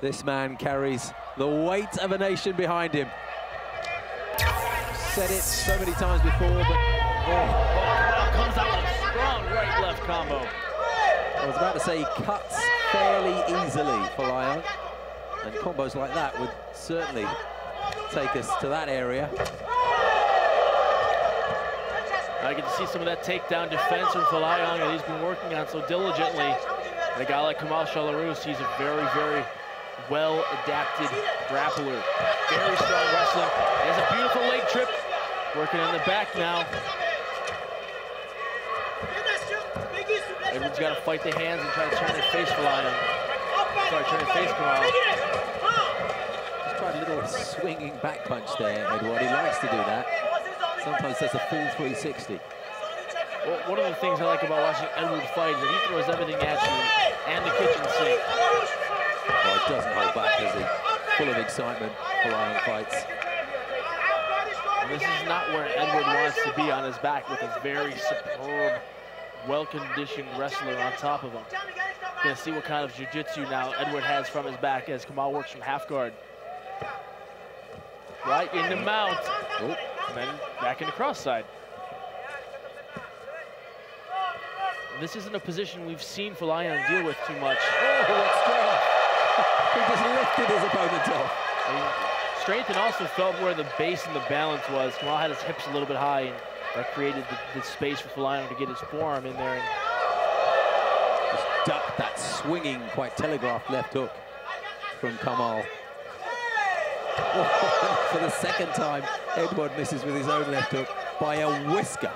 This man carries the weight of a nation behind him. Said it so many times before, but oh. oh comes out with a strong right-left combo. I was about to say he cuts fairly easily Folayang, and combos like that would certainly take us to that area. I get to see some of that takedown defense from Folayang that he's been working on so diligently. And a guy like Kamal Shalorus, he's a very, very well-adapted grappler. Very strong wrestling. He has a beautiful leg trip. Working in the back now. Everyone's got to fight the hands and try to turn their face Lyon. Sorry, turn their face Kamal. Just tried a little swinging back punch there, Edward. He likes to do that. Sometimes that's a full 360. Well, one of the things I like about watching Edward fight is that he throws everything at you and the kitchen sink. Doesn't hold back, does he? Full of excitement Folayang fights. And this is not where Edward wants to be on his back with a very superb, well-conditioned wrestler on top of him. Gonna see what kind of jiu-jitsu now Edward has from his back as Kamal works from half guard. Right in the mount. Oh. And then back in the cross side. This isn't a position we've seen Folayang deal with too much. Oh. He just lifted his opponent off. strength and also felt where the base and the balance was. Kamal had his hips a little bit high, and that created the, the space for Folayang to get his forearm in there. And just ducked that swinging, quite telegraphed left hook from Kamal. for the second time, Edward misses with his own left hook by a whisker.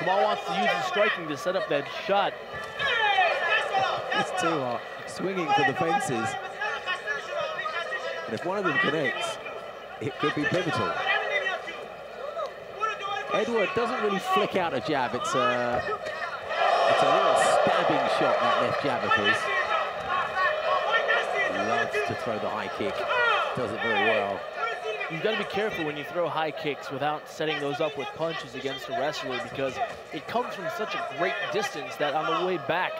Kamal wants to use the striking to set up that shot. It's too hot, swinging for the fences. And if one of them connects, it could be pivotal. Edward doesn't really flick out a jab. It's a, it's a real stabbing shot, that left jab of his. Loves to throw the high kick. Does it very well you've got to be careful when you throw high kicks without setting those up with punches against a wrestler because it comes from such a great distance that on the way back,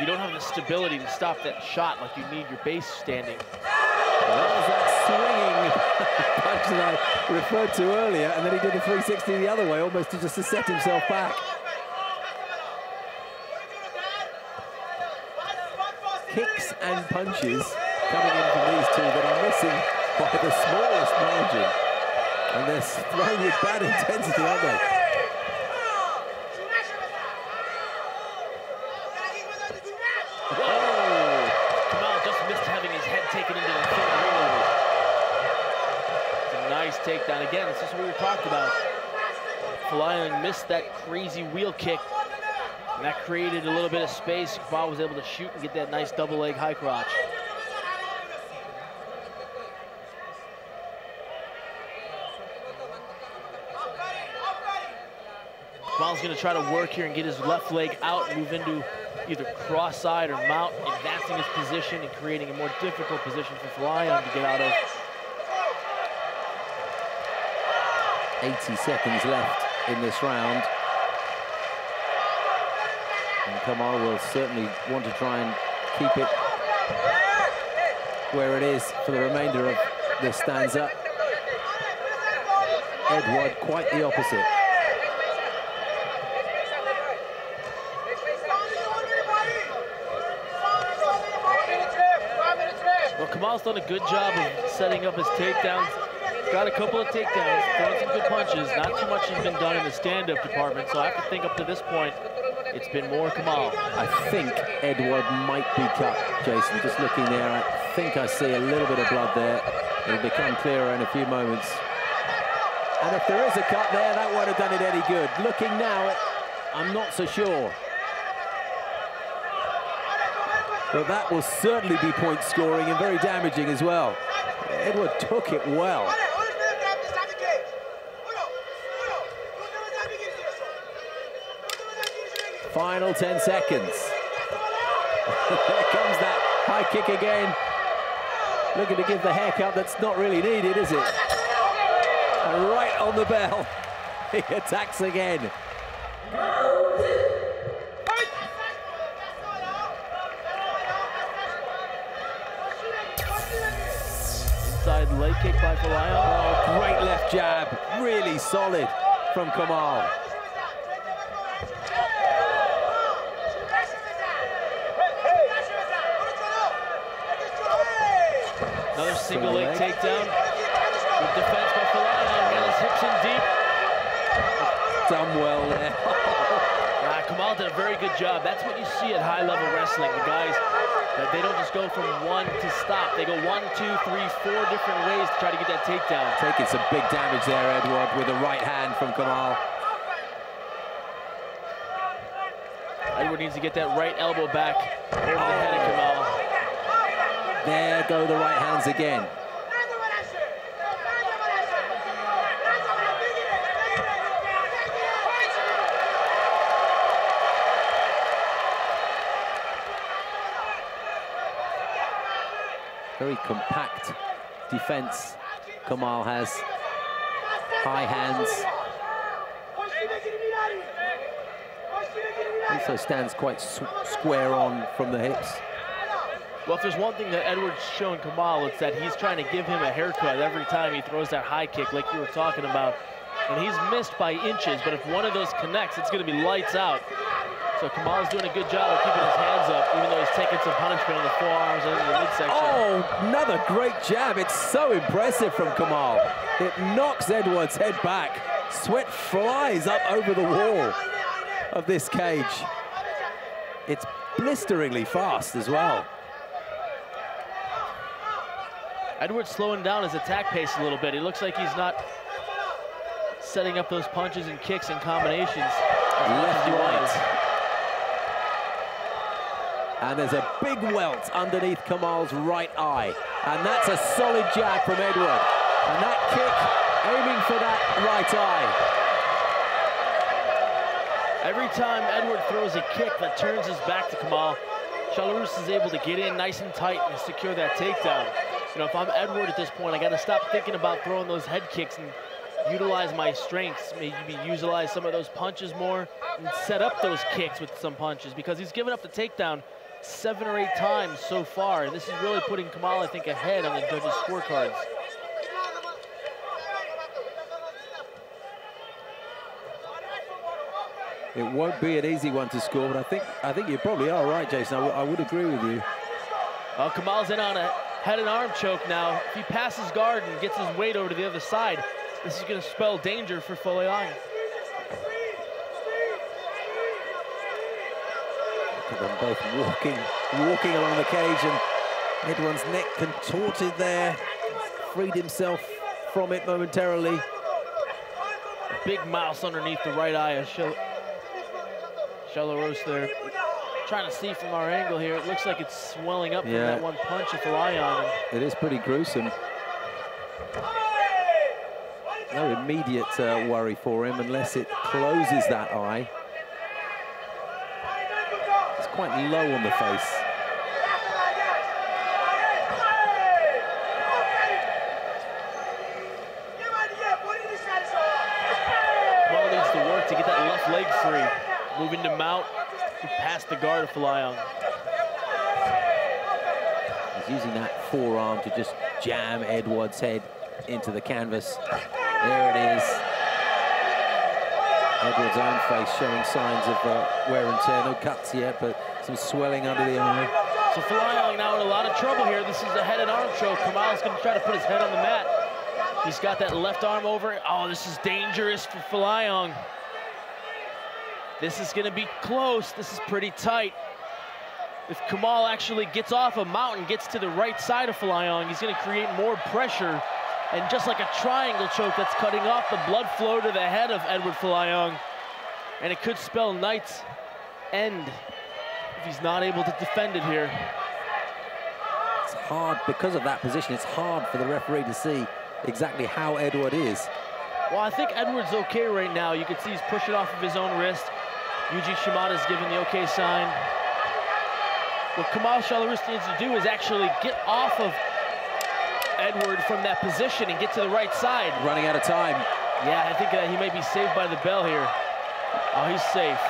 you don't have the stability to stop that shot like you need your base standing. That was that swinging punch that I referred to earlier, and then he did a 360 the other way, almost to just to set himself back. Kicks and punches coming in from these two that are missing by the smallest margin. And they're throwing with bad intensity, aren't they? Kamal just missed having his head taken into the nice takedown. Again, this is what we talked about. Folayang missed that crazy wheel kick. And that created a little bit of space. Kamal was able to shoot and get that nice double leg high crotch. Kamal's going to try to work here and get his left leg out, move into either cross side or mount, advancing his position and creating a more difficult position for Folayang to get out of. 80 seconds left in this round. And Kamal will certainly want to try and keep it where it is for the remainder of this stanza. Edward quite the opposite. Kamal's done a good job of setting up his takedowns. Got a couple of takedowns, throwing some good punches. Not too much has been done in the stand-up department, so I have to think up to this point, it's been more Kamal. I think Edward might be cut, Jason. Just looking there, I think I see a little bit of blood there. It'll become clearer in a few moments. And if there is a cut there, that won't have done it any good. Looking now, I'm not so sure. But that will certainly be point scoring and very damaging as well. Edward took it well. Final 10 seconds. there comes that high kick again. Looking to give the haircut that's not really needed, is it? And right on the bell. He attacks again. Inside leg kick by Folayang. Oh, great left jab. Really solid from Kamal. Another single leg takedown. Good defense by Folayang. Got his hips in deep. Done well there. Ah, Kamal did a very good job. That's what you see at high level wrestling. The guys, that they don't just go from one to stop. They go one, two, three, four different ways to try to get that takedown. Taking some big damage there, Edward, with the right hand from Kamal. Edward needs to get that right elbow back over the head of Kamal. There go the right hands again. Very compact defense Kamal has. High hands. Also stands quite square on from the hips. Well, if there's one thing that Edward's shown Kamal, it's that he's trying to give him a haircut every time he throws that high kick like you were talking about. And he's missed by inches, but if one of those connects, it's going to be lights out. So Kamal's doing a good job of keeping his hands up, even though he's taking some punishment on the forearms and the midsection. Oh, another great jab. It's so impressive from Kamal. It knocks Edwards' head back. Sweat flies up over the wall of this cage. It's blisteringly fast as well. Edwards slowing down his attack pace a little bit. He looks like he's not setting up those punches and kicks and combinations. Left right. And there's a big welt underneath Kamal's right eye. And that's a solid jab from Edward. And that kick aiming for that right eye. Every time Edward throws a kick that turns his back to Kamal, Shalorus is able to get in nice and tight and secure that takedown. You know, if I'm Edward at this point, I got to stop thinking about throwing those head kicks and utilize my strengths, maybe utilize some of those punches more and set up those kicks with some punches because he's given up the takedown seven or eight times so far. And this is really putting Kamal, I think, ahead on the judges' scorecards. It won't be an easy one to score, but I think I think you probably are right, Jason. I, I would agree with you. Well, Kamal's in on a head and arm choke now. If he passes guard and gets his weight over to the other side, this is going to spell danger for Folayang. Look at them both walking, walking along the cage, and Edward's neck contorted there. Freed himself from it momentarily. A big mouse underneath the right eye of Shell Shalorus there. Trying to see from our angle here, it looks like it's swelling up yeah. from that one punch of Folayang. It is pretty gruesome. No immediate uh, worry for him unless it closes that eye quite low on the face. Ball needs to work to get that left leg free. Moving to mount, past the guard of Folayong. He's using that forearm to just jam Edward's head into the canvas. There it is. Edward's own face showing signs of uh, wear and tear. No cuts yet, but some swelling under the eye. So Folayong now in a lot of trouble here. This is a head and arm choke. Kamal's going to try to put his head on the mat. He's got that left arm over. Oh, this is dangerous for Folayong. This is going to be close. This is pretty tight. If Kamal actually gets off a mountain, gets to the right side of Folayong, he's going to create more pressure. And just like a triangle choke that's cutting off the blood flow to the head of Edward Folayong. And it could spell night's end if he's not able to defend it here. It's hard, because of that position, it's hard for the referee to see exactly how Edward is. Well, I think Edward's okay right now. You can see he's pushing off of his own wrist. Yuji Shimada's giving the okay sign. What Kamal Shalorus needs to do is actually get off of Edward from that position and get to the right side. Running out of time. Yeah, I think uh, he may be saved by the bell here. Oh, he's safe.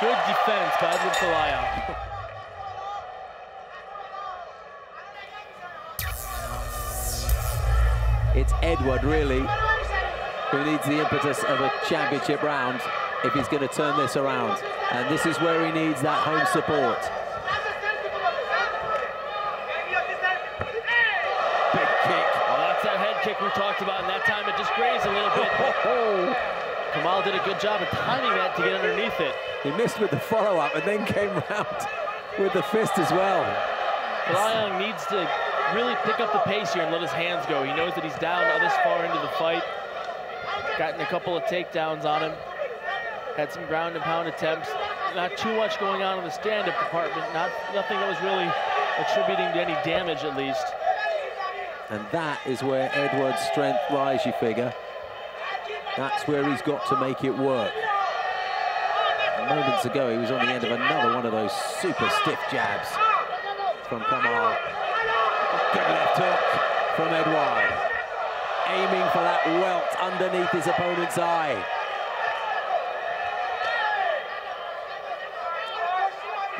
Good defense by Edward Folayang. It's Edward, really, who needs the impetus of a championship round if he's going to turn this around. And this is where he needs that home support. Big kick. Well, that's that head kick we talked about, and that time it just grazed a little bit. Oh, Kamal did a good job of timing that to get underneath it. he missed with the follow-up and then came round with the fist as well. Folayang needs to really pick up the pace here and let his hands go. He knows that he's down this far into the fight. Gotten a couple of takedowns on him. Had some ground and pound attempts. Not too much going on in the stand-up department. Not nothing that was really attributing to any damage, at least. And that is where Edward's strength lies, you figure. That's where he's got to make it work. Moments ago, he was on the end of another one of those super stiff jabs from Kamal. Good left hook from Edward. Aiming for that welt underneath his opponent's eye.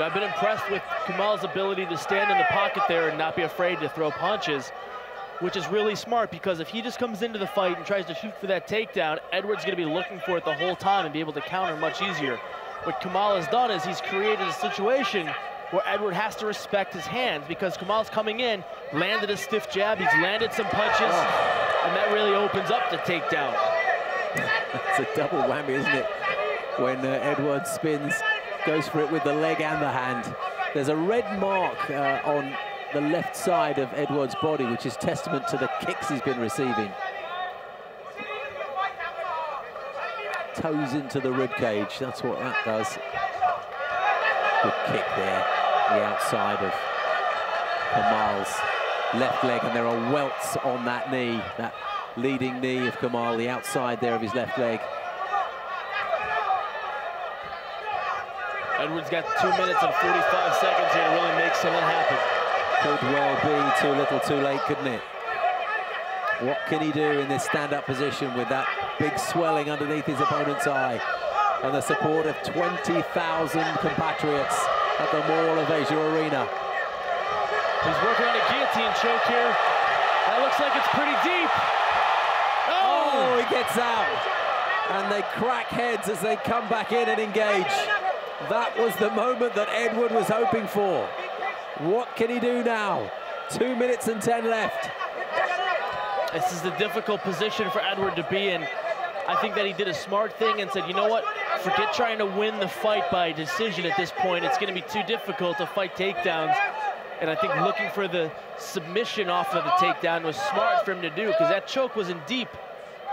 I've been impressed with Kamal's ability to stand in the pocket there and not be afraid to throw punches, which is really smart because if he just comes into the fight and tries to shoot for that takedown, Edward's going to be looking for it the whole time and be able to counter much easier. What Kamal has done is he's created a situation where Edward has to respect his hands because Kamal's coming in, landed a stiff jab, he's landed some punches, and that really opens up the takedown. It's a double whammy, isn't it? When uh, Edward spins, goes for it with the leg and the hand. There's a red mark uh, on the left side of Edward's body, which is testament to the kicks he's been receiving. Toes into the rib cage, that's what that does. Good kick there, the outside of Kamal's left leg, and there are welts on that knee, that leading knee of Kamal, the outside there of his left leg. Edward's got two minutes and 45 seconds here to really make happen. Could well be too little too late, couldn't it? What can he do in this stand-up position with that big swelling underneath his opponent's eye and the support of 20,000 compatriots at the Mall of Asia Arena? He's working on a guillotine choke here. That looks like it's pretty deep. Oh, oh, he gets out. And they crack heads as they come back in and engage. That was the moment that Edward was hoping for. What can he do now? Two minutes and 10 left. This is a difficult position for Edward to be in. I think that he did a smart thing and said, you know what, forget trying to win the fight by decision at this point. It's going to be too difficult to fight takedowns. And I think looking for the submission off of the takedown was smart for him to do because that choke was in deep.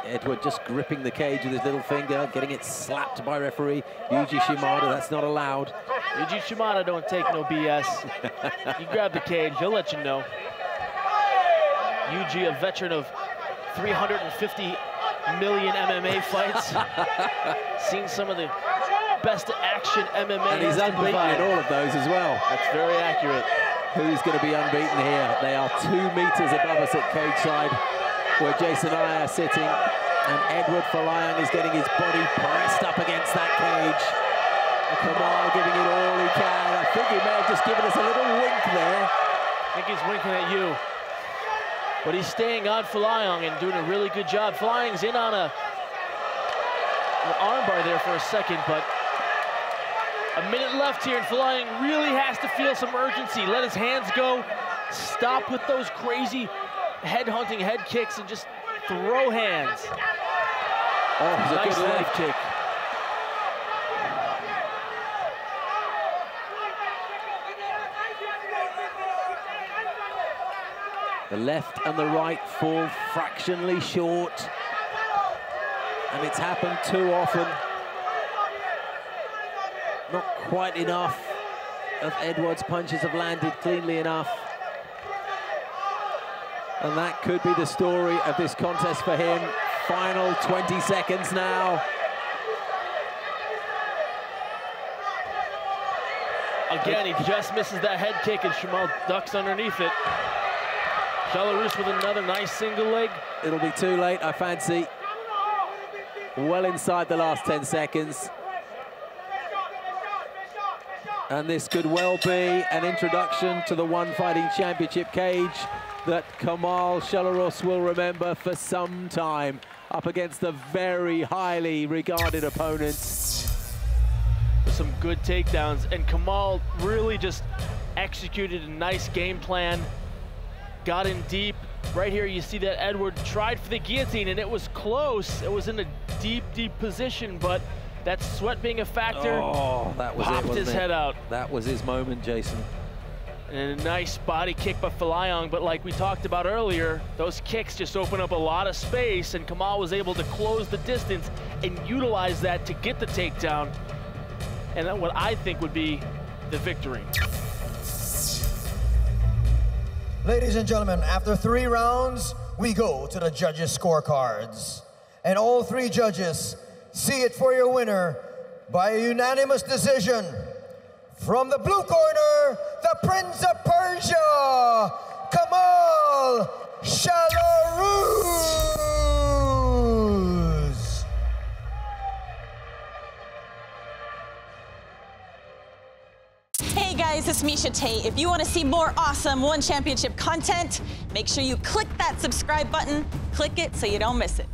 Edward just gripping the cage with his little finger, getting it slapped by referee Yuji Shimada. That's not allowed. Yuji Shimada don't take no BS. you grab the cage, he'll let you know. Yuji, a veteran of 350 million MMA fights. Seen some of the best action MMA. And he's unbeaten in all of those as well. That's very accurate. Who's going to be unbeaten here? They are two meters above us at cage side, where Jason and I are sitting, and Edward Folayang is getting his body pressed up against that cage. Kamal giving it all he can. I think he may have just given us a little wink there. I think he's winking at you. But he's staying on Folayang and doing a really good job. Folayang's in on a an armbar there for a second, but a minute left here, and Folayang really has to feel some urgency. Let his hands go. Stop with those crazy head hunting head kicks and just throw hands. Oh, Nice good leg kick. The left and the right fall fractionally short. And it's happened too often. Not quite enough of Edwards' punches have landed cleanly enough. And that could be the story of this contest for him. Final 20 seconds now. Again, he just misses that head kick, and Shamal ducks underneath it. Shalorus with another nice single leg. It'll be too late, I fancy. well inside the last 10 seconds. And this could well be an introduction to the One Fighting Championship cage that Kamal Shalorus will remember for some time up against the very highly regarded opponents. Some good takedowns, and Kamal really just executed a nice game plan, got in deep. Right here, you see that Edward tried for the guillotine, and it was close. It was in a deep, deep position, but that sweat being a factor, oh, that was popped it, his it? head out. That was his moment, Jason. And a nice body kick by Folayang, but like we talked about earlier, those kicks just open up a lot of space, and Kamal was able to close the distance and utilize that to get the takedown, and what I think would be the victory. Ladies and gentlemen, after three rounds, we go to the judges' scorecards. And all three judges see it for your winner by a unanimous decision. From the blue corner, the Prince of Persia, Kamal Shalorus. Hey guys, it's Miesha Tate. If you want to see more awesome One Championship content, make sure you click that subscribe button. Click it so you don't miss it.